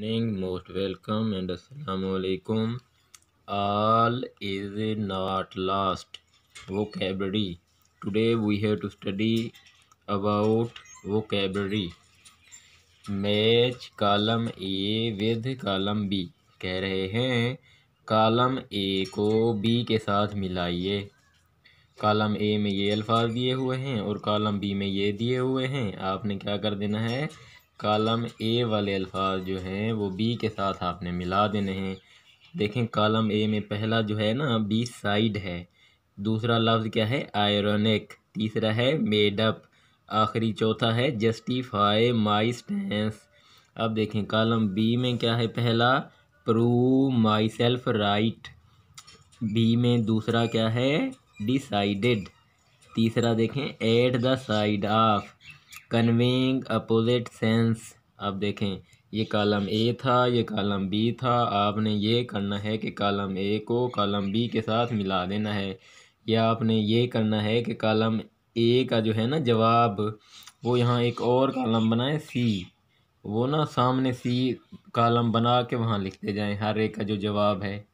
Morning most welcome and असलकुम आल is not last vocabulary today we have to study about vocabulary match column A with column B कह रहे हैं column A को B के साथ मिलाइए। Column A में ये अल्फाज दिए हुए हैं और कॉलम बी में ये दिए हुए हैं। आपने क्या कर देना है? कॉलम ए वाले अल्फाज जो हैं, वो बी के साथ आपने मिला देने हैं। देखें, कॉलम ए में पहला जो है ना बी साइड है। दूसरा लफ्ज़ क्या है? आयरनिक तीसरा है मेडअप आखिरी चौथा है जस्टिफाई माई स्टेंस अब देखें, कॉलम बी में क्या है पहला? Prove myself right B में दूसरा क्या है? डिसाइडेड तीसरा देखें at the side of conveying opposite sense अब देखें, ये कॉलम ए था, ये कॉलम बी था। आपने ये करना है कि कॉलम ए को कॉलम बी के साथ मिला देना है। या आपने ये करना है कि कॉलम ए का जो है ना जवाब, वो यहाँ एक और कॉलम बनाए सी वो ना सामने सी कॉलम बना के वहाँ लिखते जाएँ, हर एक का जो जवाब है।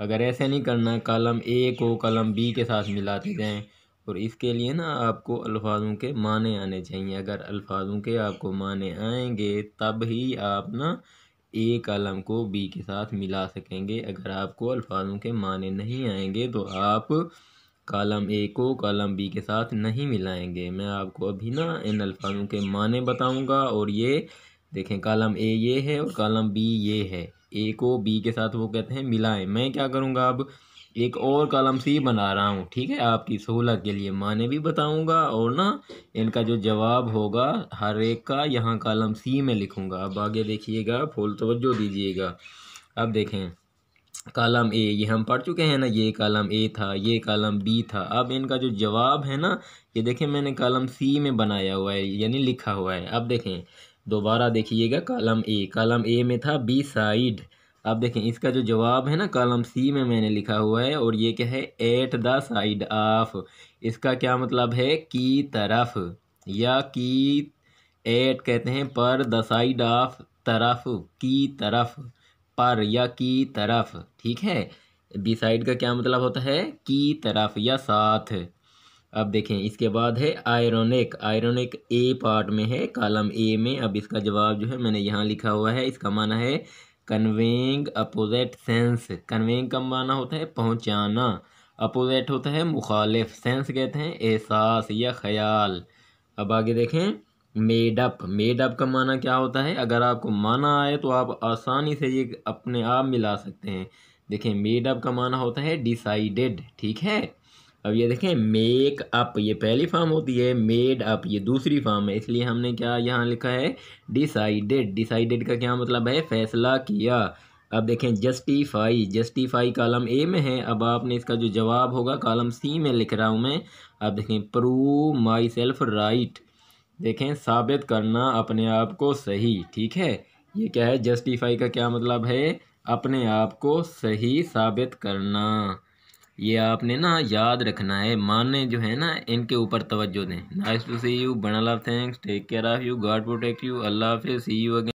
अगर ऐसे नहीं करना कॉलम ए को कॉलम बी के साथ मिलाते जाएँ और इसके लिए ना आपको अल्फाजों के माने आने चाहिए। अगर अल्फाजों के आपको माने आएँगे, तब ही आप ना ए कलम को बी के साथ मिला सकेंगे। अगर आपको अल्फाजों के माने नहीं आएँगे तो आप कॉलम ए को कॉलम बी के साथ नहीं मिलाएँगे। मैं आपको अभी ना इन अल्फाजों के माने बताऊँगा और ये देखें, कॉलम ए ये है और कॉलम बी ये है। ए को बी के साथ वो कहते हैं मिलाएँ। मैं क्या करूँगा अब? एक और कॉलम सी बना रहा हूँ, ठीक है? आपकी सहूलत के लिए माने भी बताऊँगा और ना इनका जो जवाब होगा, हर एक का यहाँ कॉलम सी में लिखूँगा। अब आगे देखिएगा, फुल तवज्जो दीजिएगा। अब देखें, कॉलम ए, ये हम पढ़ चुके हैं ना, ये कॉलम ए था, ये कॉलम बी था। अब इनका जो जवाब है ना, ये देखें, मैंने कॉलम सी में बनाया हुआ है, यानी लिखा हुआ है। अब देखें, दोबारा देखिएगा, कॉलम ए कॉलम ए में था, बी साइड। अब देखें, इसका जो जवाब है ना, कॉलम सी में मैंने लिखा हुआ है और ये क्या है? एट द साइड ऑफ़ इसका क्या मतलब है? की तरफ़ या की एट कहते हैं पर द साइड ऑफ़ तरफ़, की तरफ़, पर या की तरफ़, ठीक है? बी साइड का क्या मतलब होता है? की तरफ़ या साथ. अब देखें, इसके बाद है आयरोनिक आयरोनिक ए पार्ट में है, कॉलम ए में. अब इसका जवाब जो है, मैंने यहाँ लिखा हुआ है, इसका माना है कन्वेइंग अपोजिट सेंस कन्वेइंग का माना होता है पहुंचाना। अपोजिट होता है मुखालिफ। सेंस कहते हैं एहसास या ख्याल। अब आगे देखें। मेड मेडअप मेडअप का माना क्या होता है? अगर आपको माना आए तो आप आसानी से ये अपने आप मिला सकते हैं। देखें मेडअप का माना होता है डिसाइडेड ठीक है? अब ये देखें मेक अप ये पहली फॉर्म होती है मेड अप ये दूसरी फॉर्म है। इसलिए हमने क्या यहाँ लिखा है? डिसाइडेड डिसाइडेड का क्या मतलब है? फैसला किया। अब देखें जस्टिफाई जस्टिफाई कॉलम ए में है। अब आपने इसका जो जवाब होगा कॉलम सी में लिख रहा हूँ मैं। अब देखें प्रूव माई सेल्फ राइट देखें, साबित करना अपने आप को सही, ठीक है? ये क्या है? जस्टिफाई का क्या मतलब है? अपने आप को सही साबित करना। ये आपने ना याद रखना है माने जो है ना, इनके ऊपर तवज्जो दें। नाइस टू सी यू बना love thanks take care of you God protect you Allah हाफिज़ सी यू अगेन